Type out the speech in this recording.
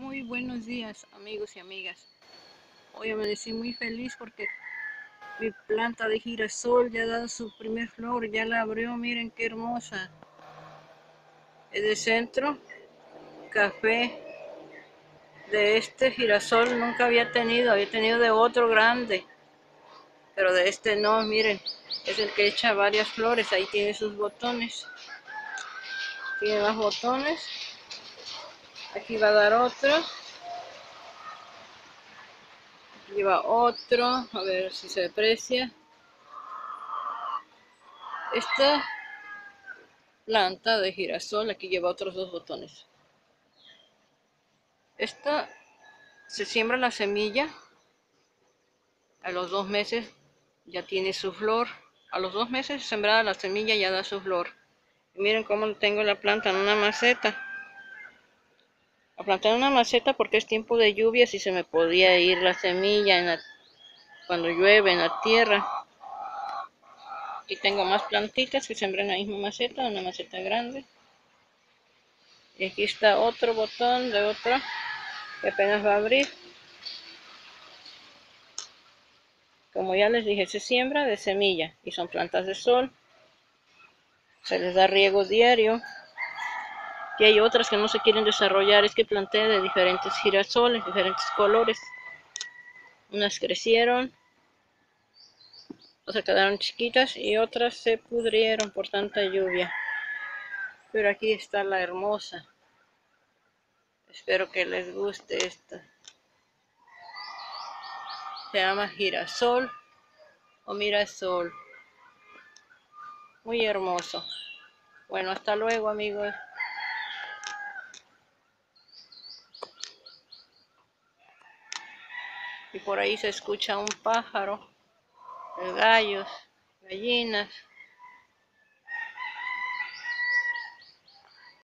Muy buenos días amigos y amigas. Hoy amanecí muy feliz porque mi planta de girasol ya ha dado su primer flor, ya la abrió, miren qué hermosa. Es de centro, café. De este girasol nunca había tenido, había tenido de otro grande. Pero de este no, miren, es el que echa varias flores, ahí tiene sus botones. Tiene más botones aquí va a dar otro. Lleva otro a ver si se aprecia. Esta planta de girasol aquí lleva otros dos botones. Esta se siembra la semilla. A los dos meses ya tiene su flor. A los dos meses sembrada la semilla ya da su flor. Miren cómo tengo la planta en una maceta a plantar una maceta porque es tiempo de lluvias y se me podía ir la semilla cuando llueve en la tierra. Aquí tengo más plantitas que sembré en la misma maceta, una maceta grande. Y aquí está otro botón de otra que apenas va a abrir. Como ya les dije, se siembra de semilla y son plantas de sol. Se les da riego diario y hay otras que no se quieren desarrollar, es que planté de diferentes girasoles, diferentes colores. Unas crecieron, otras quedaron chiquitas y otras se pudrieron por tanta lluvia. Pero aquí está la hermosa. Espero que les guste esta. Se llama girasol o mirasol. Muy hermoso. Bueno, hasta luego amigos. Y por ahí se escucha un pájaro, gallos, gallinas.